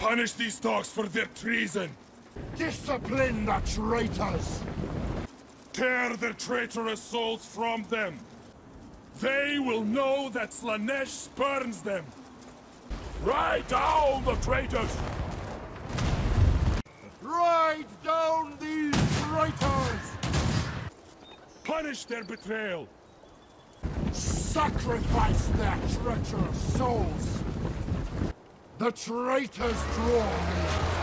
Punish these dogs for their treason! Discipline the traitors! Tear their traitorous souls from them! They will know that Slaanesh spurns them! Ride down the traitors! Ride down these traitors! Punish their betrayal! Sacrifice their treacherous souls! The traitors draw me!